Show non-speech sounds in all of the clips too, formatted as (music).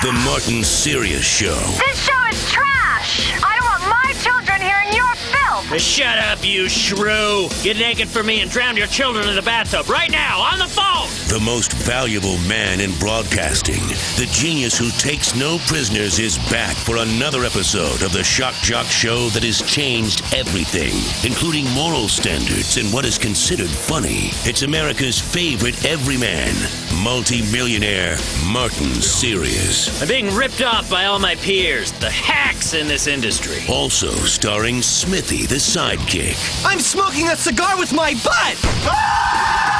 The Martin Serious Show. This show is trash. I don't want my children hearing your filth. Shut up, you shrew! Get naked for me and drown your children in the bathtub right now on the phone! The most valuable man in broadcasting. The genius who takes no prisoners is back for another episode of the Shock Jock Show that has changed everything, including moral standards and what is considered funny. It's America's favorite everyman, multi-millionaire Martin Serious. I'm being ripped off by all my peers, the hacks in this industry. Also starring Smithy the sidekick I'm smoking a cigar with my butt! Ah!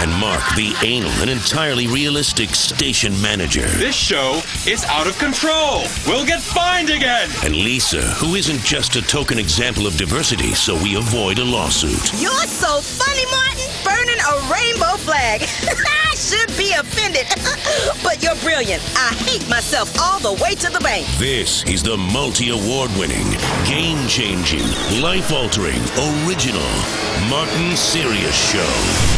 and Mark the anal and entirely realistic station manager. This show is out of control. We'll get fined again. And Lisa, who isn't just a token example of diversity, so we avoid a lawsuit. You're so funny, Martin, burning a rainbow flag. (laughs) Should be offended, (laughs) but you're brilliant. I hate myself all the way to the bank. This is the multi award winning, game changing, life altering, original Martin Serious Show.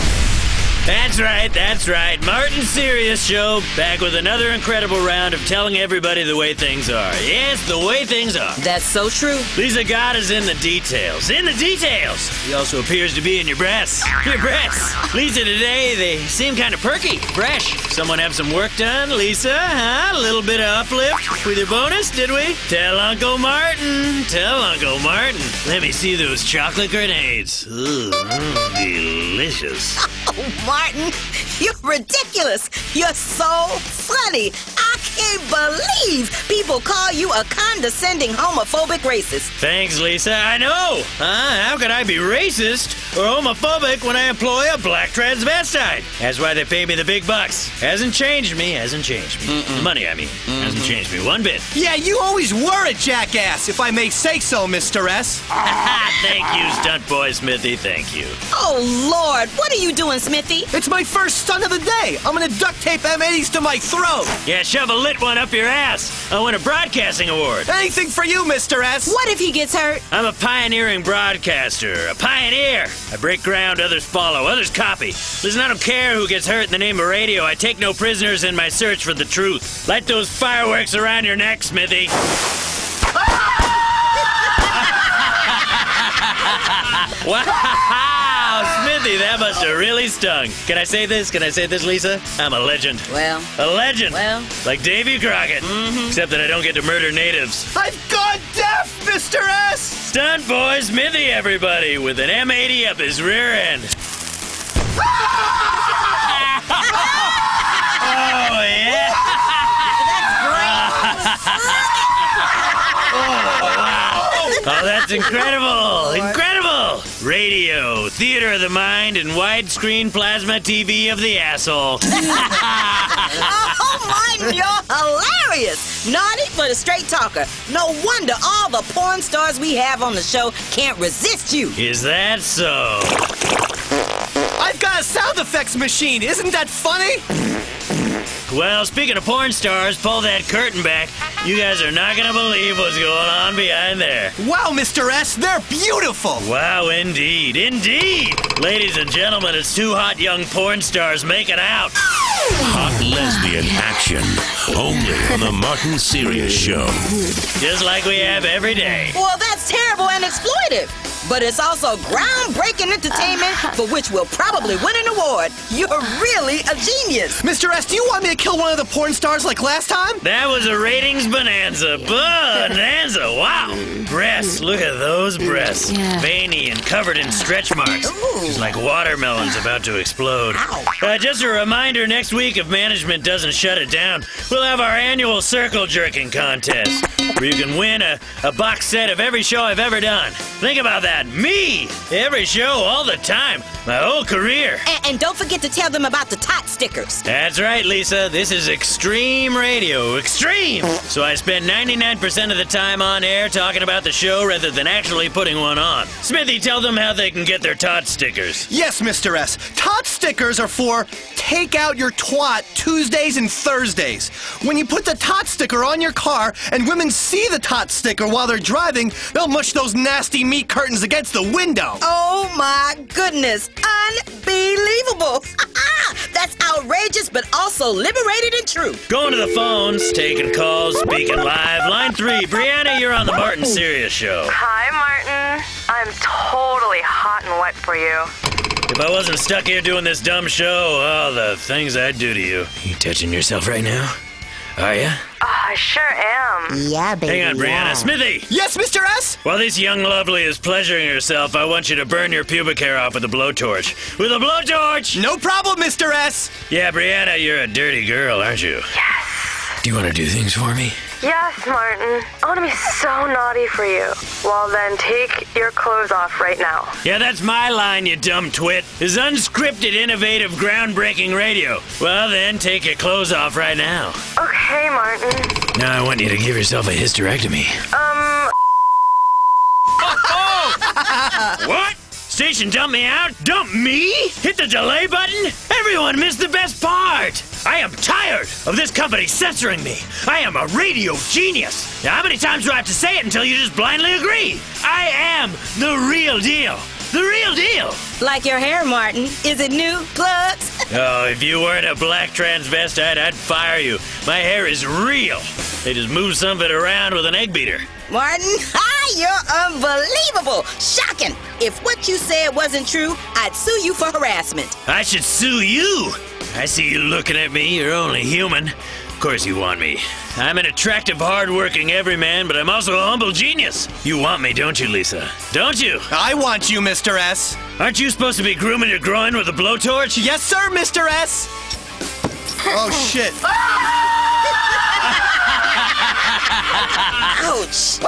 That's right, that's right. Martin Serious Show, back with another incredible round of telling everybody the way things are. Yes, the way things are. That's so true. Lisa God is in the details. In the details! He also appears to be in your breasts. Your breasts! Lisa, today they seem kind of perky, fresh. Someone have some work done? Lisa, huh? A little bit of uplift with your bonus, did we? Tell Uncle Martin. Tell Uncle Martin. Let me see those chocolate grenades. Ooh, mm, delicious. (laughs) Oh, Martin, you're ridiculous. You're so funny. I can't believe people call you a condescending homophobic racist. Thanks, Lisa. I know. Huh? How could I be racist or homophobic when I employ a black transvestite? That's why they pay me the big bucks. Hasn't changed me. Hasn't changed me. The money, I mean, hasn't changed me one bit. Yeah, you always were a jackass, if I may say so, Mr. S. (laughs) Thank you, stunt boy Smithy. Thank you. Oh, Lord, what are you doing, Smithy? It's my first stunt of the day. I'm gonna duct tape M80s to my throat. Yeah, shove a lit one up your ass. I win a broadcasting award. Anything for you, Mr. S. What if he gets hurt? I'm a pioneering broadcaster, a pioneer. I break ground, others follow, others copy. Listen, I don't care who gets hurt in the name of radio. I take no prisoners in my search for the truth. Light those fireworks around your neck, Smithy. (laughs) wow, Smithy, that must have really stung. Can I say this? Can I say this, Lisa? I'm a legend. Well, A legend. Well. Like Davy Crockett. Mm-hmm. Except that I don't get to murder natives. I've gone deaf, Mr. S. Stunt boy Smithy, everybody, with an M80 up his rear end. (laughs) oh, yeah. That's great. (laughs) Oh, oh, that's incredible! (laughs) Incredible! Radio, theater of the mind, and widescreen plasma TV of the asshole. (laughs) (laughs) oh, Martin, you're hilarious. Naughty, but a straight talker. No wonder all the porn stars we have on the show can't resist you. Is that so? I've got a sound effects machine. Isn't that funny? Well, speaking of porn stars, pull that curtain back. You guys are not gonna believe what's going on behind there. Wow, Mr. S, they're beautiful. Wow, indeed, indeed! Ladies and gentlemen, it's two hot young porn stars making out. Hot lesbian action. Only on the Martin Serious Show. Just like we have every day. Well, that's terrible and exploitive. But it's also groundbreaking entertainment (laughs) for which we'll probably win an award. You're really a genius. Mr. S, do you want me to kill one of the porn stars like last time? That was a ratings bonanza. Bonanza! Wow! Breasts, look at those breasts. Veiny and covered in stretch marks. Just like watermelons about to explode. Uh, just a reminder next week, if management doesn't shut it down, we'll have our annual circle jerking contest where you can win a, a box set of every show I've ever done. Think about that. Me! Every show, all the time. My whole career. And, and don't forget to tell them about the tot stickers. That's right, Lisa. This is extreme radio. Extreme! So I spend 99% of the time on air talking about the show rather than actually putting one on. Smithy, tell them how they can get their tot stickers. Yes, Mr. S. Tot stickers are for take out your twat Tuesdays and Thursdays. When you put the tot sticker on your car and women see the tot sticker while they're driving, they'll mush those nasty meat curtains against the window. Oh my goodness. Unbelievable. (laughs) That's outrageous, but also liberated and true. Going to the phones, taking calls, speaking live. Line three, Brianna, you're on the Martin Serious show. Hi, Martin. I'm totally hot and wet for you. If I wasn't stuck here doing this dumb show, oh, the things I'd do to you. You touching yourself right now? Are you? Oh, I sure am. Yeah, baby. Hang on, Brianna. Smithy! Yes, Mr. S? While this young lovely is pleasuring herself, I want you to burn your pubic hair off with a blowtorch. With a blowtorch! No problem, Mr. S. Yeah, Brianna, you're a dirty girl, aren't you? Yes. Do you want to do things for me? Yes, Martin. I want to be so naughty for you. Well, then take your clothes off right now. Yeah, that's my line, you dumb twit. Is unscripted, innovative, groundbreaking radio. Well, then take your clothes off right now. Okay, Martin. Now I want you to give yourself a hysterectomy. Um, (laughs) What? Station dump me out? Dump me? Hit the delay button? Everyone missed the best part. I am tired of this company censoring me. I am a radio genius. Now, how many times do I have to say it until you just blindly agree? I am the real deal. The real deal. Like your hair, Martin. Is it new? Plugs? Oh, if you weren't a black transvestite, I'd fire you. My hair is real. They just move some of it around with an egg beater. Martin, (laughs) ah, you're unbelievable. Shocking. If what you said wasn't true, I'd sue you for harassment. I should sue you. I see you looking at me. You're only human. Of course you want me. I'm an attractive, hard-working everyman, but I'm also a humble genius. You want me, don't you, Lisa? Don't you? I want you, Mr. S. Aren't you supposed to be grooming your groin with a blowtorch? Yes, sir, Mr. S. Oh, (laughs) shit. Ouch.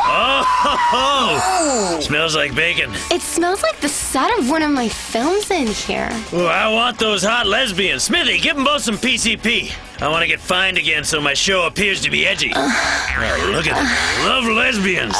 Oh, smells like bacon. It smells like the set of one of my films in here. Ooh, I want those hot lesbians. Smithy, give them both some PCP. I want to get fined again so my show appears to be edgy. Oh, look at them. Love lesbians.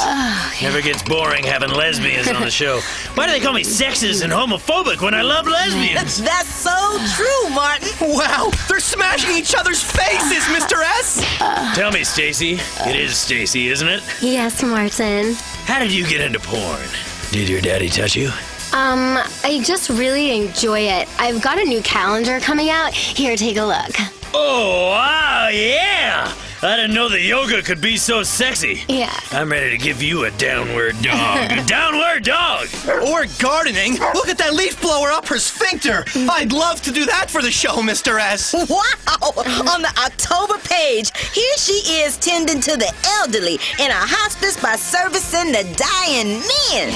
Never gets boring having lesbians on the show. (laughs) Why do they call me sexist and homophobic when I love lesbians? (laughs) That's so true, Martin. Wow, they're smashing each other's faces, Mr. S. Tell me, Stacy. It is Stacy, isn't it? Yes, Martin. How did you get into porn? Did your daddy touch you? Um, I just really enjoy it. I've got a new calendar coming out. Here, take a look. Oh, wow, yeah! I didn't know that yoga could be so sexy. Yeah. I'm ready to give you a downward dog. a (laughs) downward dog! Or gardening. Look at that leaf blower up her sphincter. I'd love to do that for the show, Mr. S. Wow! On the October page, here she is tending to the elderly in a hospice by servicing the dying men.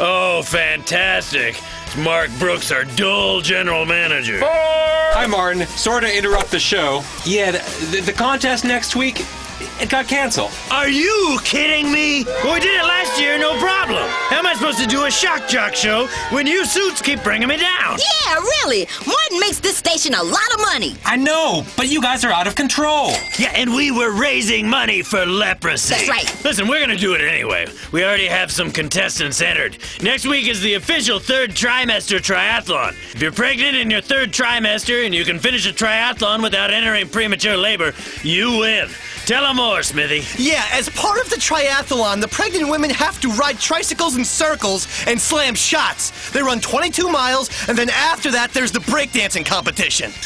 Oh, fantastic. It's Mark Brooks, our dull general manager. Hi, Martin. Sorry to interrupt the show. Yeah, the, the, the contest next week, it got canceled. Are you kidding me? Well, we did it last year, no problem. How am I supposed to do a shock jock show when you suits keep bringing me down? Yeah, really. Martin makes this station a lot of money. I know, but you guys are out of control. Yeah, and we were raising money for leprosy. That's right. Listen, we're gonna do it anyway. We already have some contestants entered. Next week is the official third trimester triathlon. If you're pregnant in your third trimester and you can finish a triathlon without entering premature labor, you win. Tell them more, Smithy. Yeah, as part of the triathlon, the pregnant women have to ride tricycles in circles and slam shots. They run 22 miles, and then after that, there's the breakdancing competition. (laughs)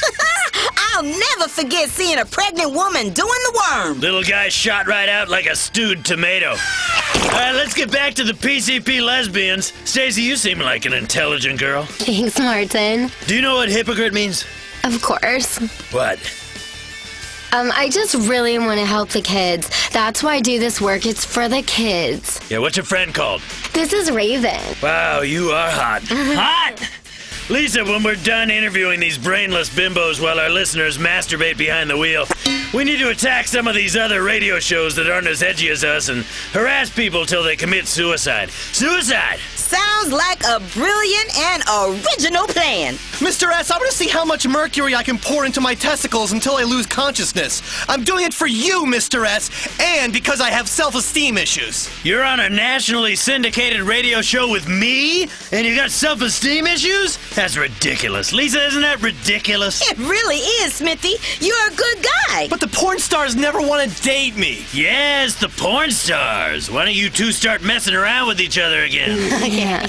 I'll never forget seeing a pregnant woman doing the worm. Little guy shot right out like a stewed tomato. All right, let's get back to the PCP lesbians. Stacey, you seem like an intelligent girl. Thanks, Martin. Do you know what hypocrite means? Of course. What? Um, I just really want to help the kids. That's why I do this work. It's for the kids. Yeah, what's your friend called? This is Raven. Wow, you are hot. (laughs) hot! Lisa, when we're done interviewing these brainless bimbos while our listeners masturbate behind the wheel, we need to attack some of these other radio shows that aren't as edgy as us and harass people till they commit suicide. Suicide! Sounds like a brilliant and original plan. Mr. S, I want to see how much mercury I can pour into my testicles until I lose consciousness. I'm doing it for you, Mr. S, and because I have self esteem issues. You're on a nationally syndicated radio show with me, and you got self esteem issues? That's ridiculous. Lisa, isn't that ridiculous? It really is, Smithy. You're a good guy. But the porn stars never want to date me. Yes, the porn stars. Why don't you two start messing around with each other again? (laughs) Yeah.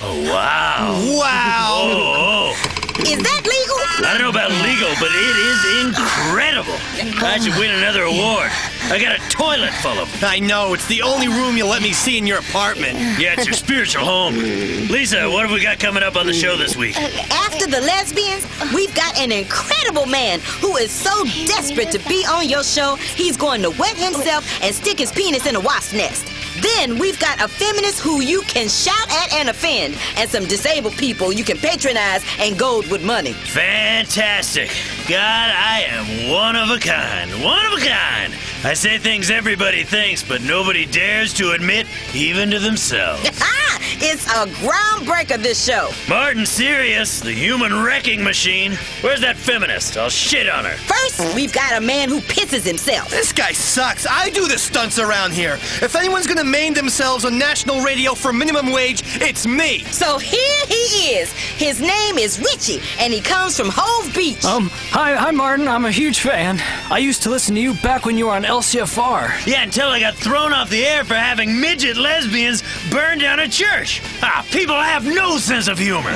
oh, wow. Wow. Oh, oh. Is that legal? I don't know about legal, but it is incredible. I should win another award. I got a toilet full of them. I know, it's the only room you'll let me see in your apartment. Yeah, it's your spiritual home. Lisa, what have we got coming up on the show this week? Uh, after the lesbians, we've got an incredible man who is so desperate to be on your show, he's going to wet himself and stick his penis in a wasp nest. Then we've got a feminist who you can shout at and offend, and some disabled people you can patronize and gold with money. Fantastic. God, I am one of a kind. One of a kind. I say things everybody thinks, but nobody dares to admit, even to themselves. (laughs) it's a groundbreaker, this show. Martin Serious, the human wrecking machine. Where's that feminist? I'll shit on her. First, we've got a man who pisses himself. This guy sucks. I do the stunts around here. If anyone's gonna maim themselves on national radio for minimum wage, it's me. So here he is. His name is Richie, and he comes from Hove Beach. Um, hi, hi, Martin. I'm a huge fan. I used to listen to you back when you were on LCFR. Yeah, until I got thrown off the air for having midget lesbians burn down a church. Ah, people have no sense of humor.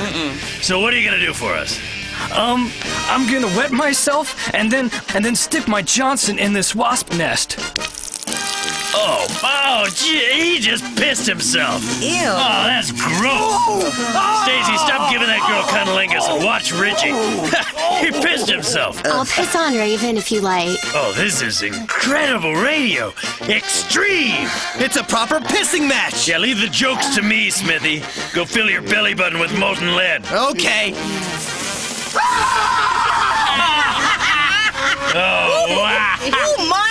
So what are you gonna do for us? Um, I'm gonna wet myself and then and then stick my Johnson in this wasp nest. Oh, oh, gee, he just pissed himself. Ew. Oh, that's gross. Stacy, stop giving that girl cunnilingus and watch Richie. (laughs) he pissed himself. I'll piss on Raven if you like. Oh, this is incredible radio. Extreme. It's a proper pissing match. Yeah, leave the jokes to me, Smithy. Go fill your belly button with molten lead. Okay. Oh, wow. Ooh, Martin, I hate to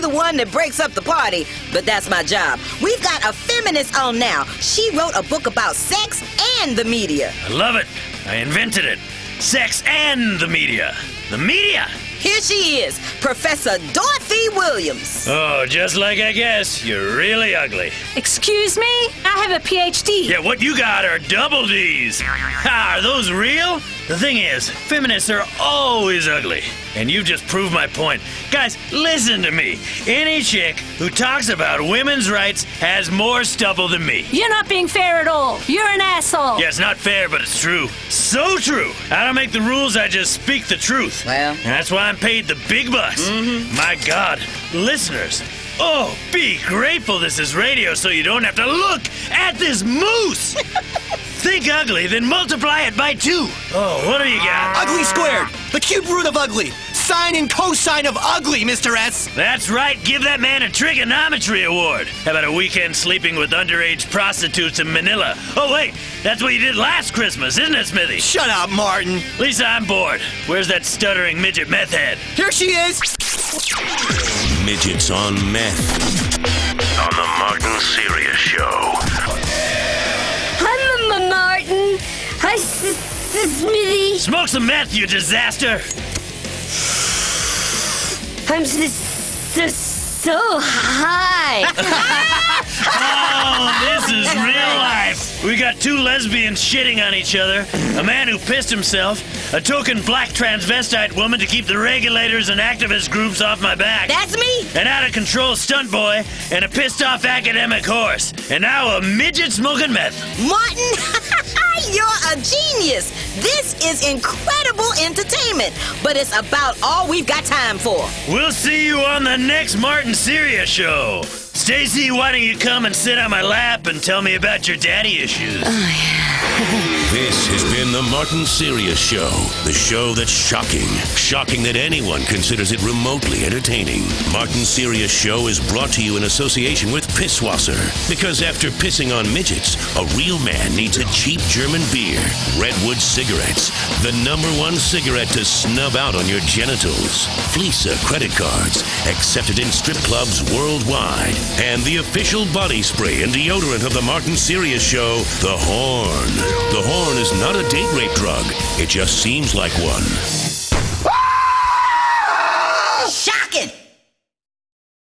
be the one that breaks up the party, but that's my job. We've got a feminist on now. She wrote a book about sex and the media. I love it. I invented it. Sex and the media. The media. Here she is, Professor Dorothy Williams. Oh, just like I guess, you're really ugly. Excuse me? I have a PhD. Yeah, what you got are double D's. Ha, are those real? The thing is, feminists are always ugly. And you've just proved my point. Guys, listen to me. Any chick who talks about women's rights has more stubble than me. You're not being fair at all. You're an asshole. Yeah, it's not fair, but it's true. So true. I don't make the rules, I just speak the truth. Well. And that's why I'm paid the big bucks. Mm-hmm. My God, listeners. Oh, be grateful this is radio so you don't have to look at this moose. (laughs) Think ugly, then multiply it by two. Oh, what do you got? Ugly squared. The cube root of ugly. Sine and cosine of ugly, Mr. S. That's right, give that man a trigonometry award. How about a weekend sleeping with underage prostitutes in Manila? Oh, wait, that's what you did last Christmas, isn't it, Smithy? Shut up, Martin. Lisa, I'm bored. Where's that stuttering midget meth head? Here she is. Midgets on meth. On the Martin Serious Show. Hi, Smithy. Smoke some meth, you disaster! I'm so high. (laughs) Oh, this is real life. We got two lesbians shitting on each other, a man who pissed himself, a token black transvestite woman to keep the regulators and activist groups off my back. That's me. an out of control stunt boy, and a pissed off academic horse. And now a midget smoking meth. Martin, a genius. This is incredible entertainment, but it's about all we've got time for. We'll see you on the next Martin Serious show. Stacy, why don't you come and sit on my lap and tell me about your daddy issues? Oh, (laughs) This has been the Martin Serious Show, the show that's shocking. Shocking that anyone considers it remotely entertaining. Martin Serious Show is brought to you in association with Pisswasser. Because after pissing on midgets, a real man needs a cheap German beer. Redwood cigarettes, the number one cigarette to snub out on your genitals. Fleesa credit cards, accepted in strip clubs worldwide. And the official body spray and deodorant of the Martin Serious Show, the Horn. The Horn porn is not a date rape drug. It just seems like one. Shocking!